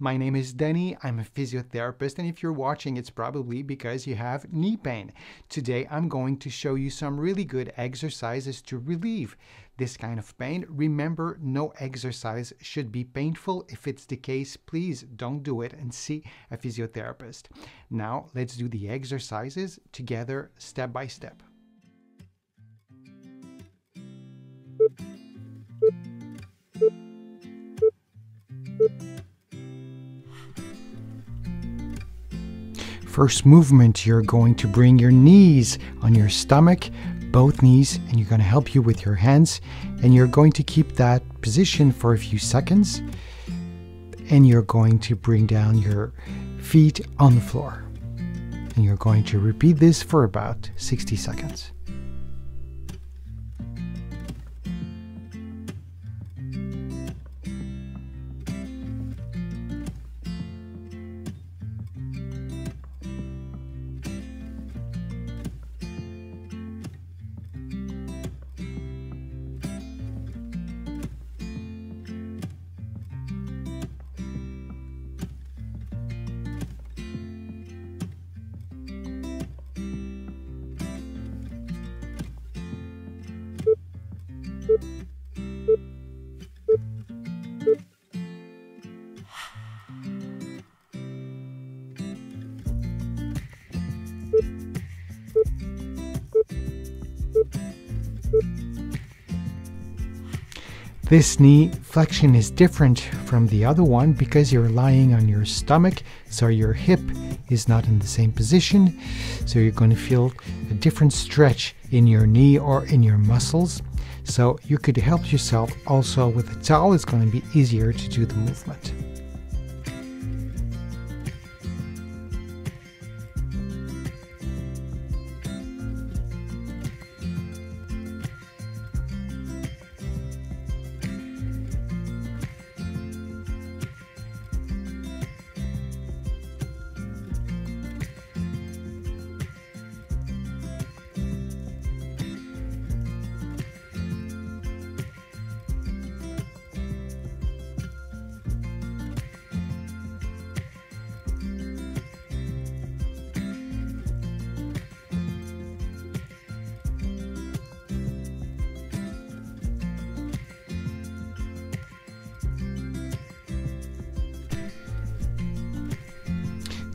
My name is Denis. I'm a physiotherapist, and if you're watching, it's probably because you have knee pain. Today, I'm going to show you some really good exercises to relieve this kind of pain. Remember, no exercise should be painful. If it's the case, please don't do it and see a physiotherapist. Now, let's do the exercises together step by step. First movement, you're going to bring your knees on your stomach, both knees, and you're going to help you with your hands. And you're going to keep that position for a few seconds. And you're going to bring down your feet on the floor. And you're going to repeat this for about 60 seconds. This knee flexion is different from the other one because you're lying on your stomach, so your hip is not in the same position. So you're going to feel a different stretch in your knee or in your muscles. So you could help yourself also with a towel, it's going to be easier to do the movement.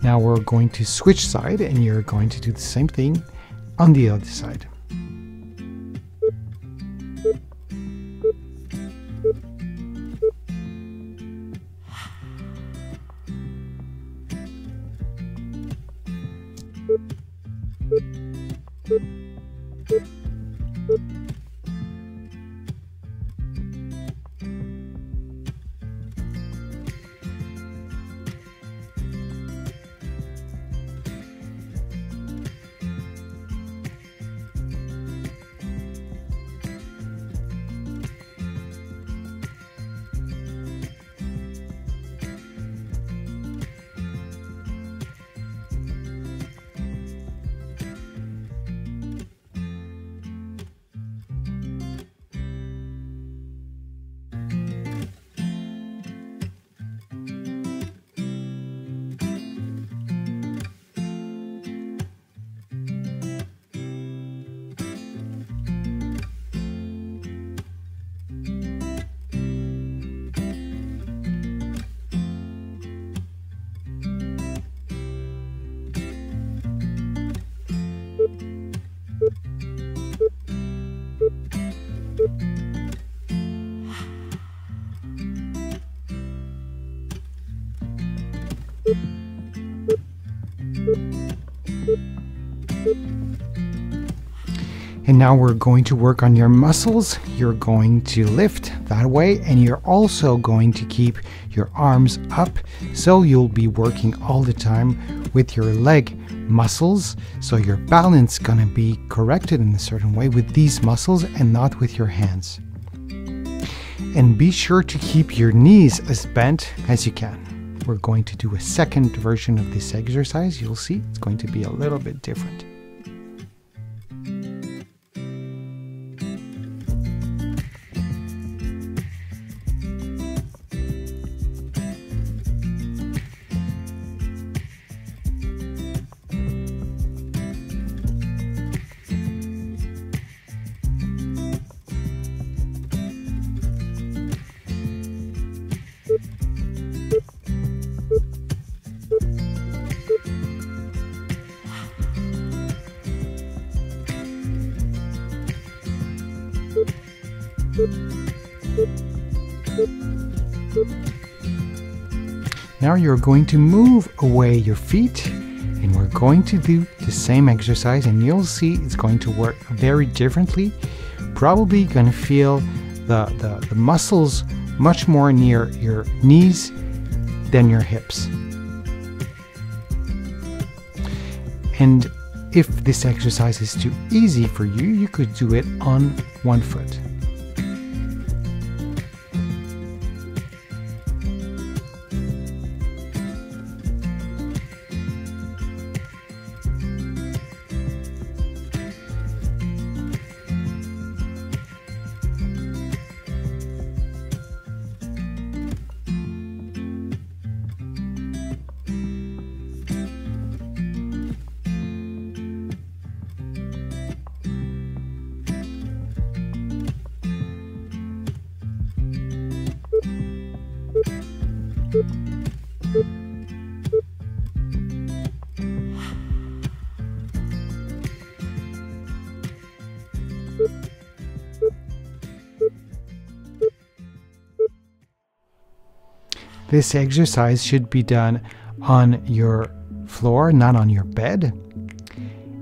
Now we're going to switch side and you're going to do the same thing on the other side. And now we're going to work on your muscles. You're going to lift that way, and you're also going to keep your arms up. So you'll be working all the time with your leg muscles. So your balance is gonna be corrected in a certain way with these muscles and not with your hands. And be sure to keep your knees as bent as you can. We're going to do a second version of this exercise. You'll see it's going to be a little bit different. Now you're going to move away your feet and we're going to do the same exercise and you'll see it's going to work very differently. Probably going to feel the, the, the muscles much more near your knees than your hips. And if this exercise is too easy for you, you could do it on one foot. This exercise should be done on your floor, not on your bed.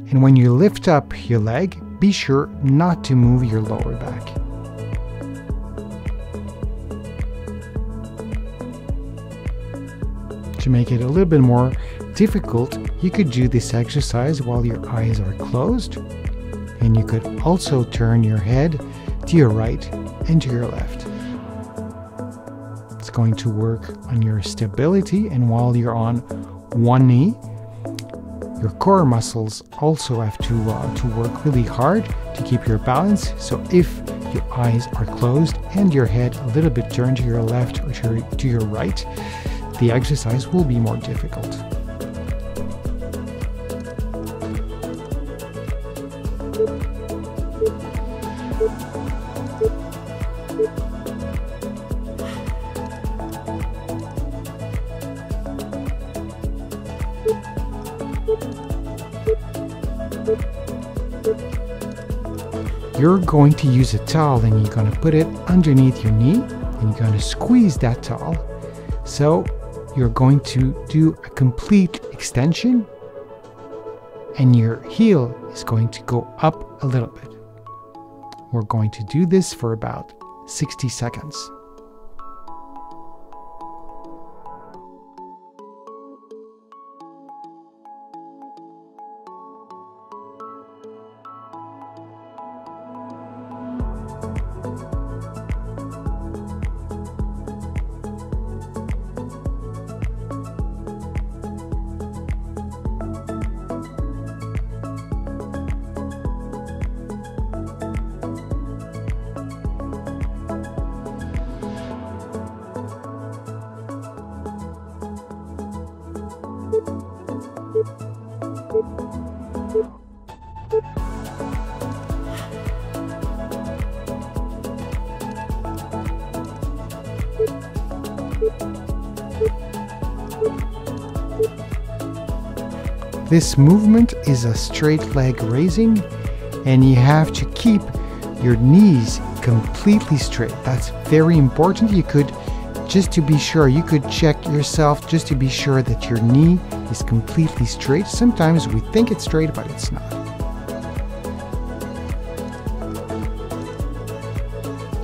And when you lift up your leg, be sure not to move your lower back. To make it a little bit more difficult, you could do this exercise while your eyes are closed. And you could also turn your head to your right and to your left. It's going to work on your stability, and while you're on one knee, your core muscles also have to, uh, to work really hard to keep your balance. So if your eyes are closed and your head a little bit turned to your left or to, to your right, the exercise will be more difficult. You're going to use a towel and you're going to put it underneath your knee and you're going to squeeze that towel. So you're going to do a complete extension and your heel is going to go up a little bit. We're going to do this for about 60 seconds. This movement is a straight leg raising and you have to keep your knees completely straight. That's very important. You could, just to be sure, you could check yourself just to be sure that your knee is completely straight. Sometimes we think it's straight, but it's not.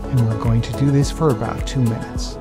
And we're going to do this for about two minutes.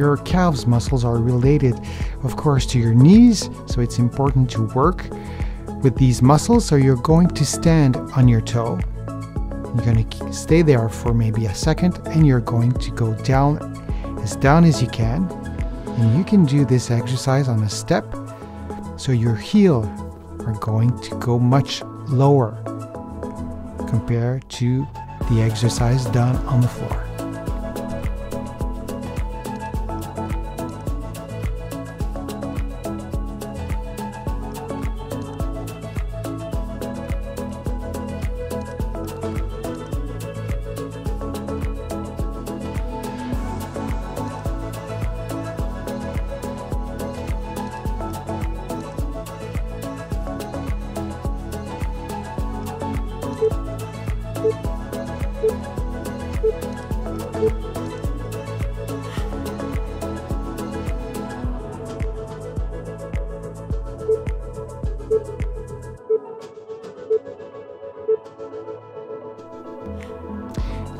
Your calves muscles are related, of course, to your knees, so it's important to work with these muscles. So you're going to stand on your toe. You're going to stay there for maybe a second and you're going to go down as down as you can. And you can do this exercise on a step so your heel are going to go much lower compared to the exercise done on the floor.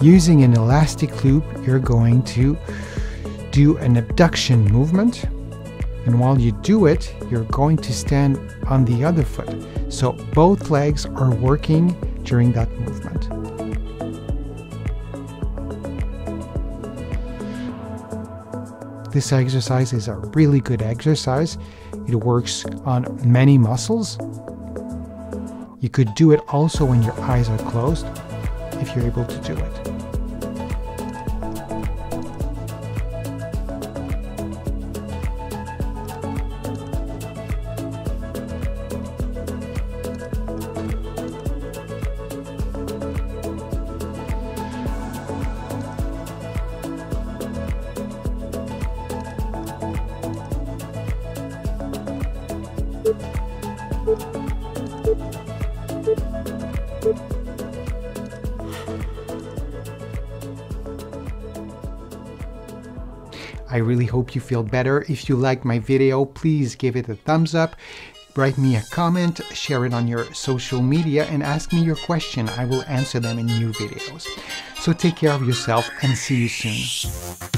Using an elastic loop, you're going to do an abduction movement. And while you do it, you're going to stand on the other foot. So both legs are working during that movement. This exercise is a really good exercise. It works on many muscles. You could do it also when your eyes are closed if you're able to do it. Really hope you feel better. If you liked my video, please give it a thumbs up. Write me a comment, share it on your social media, and ask me your question. I will answer them in new videos. So take care of yourself and see you soon.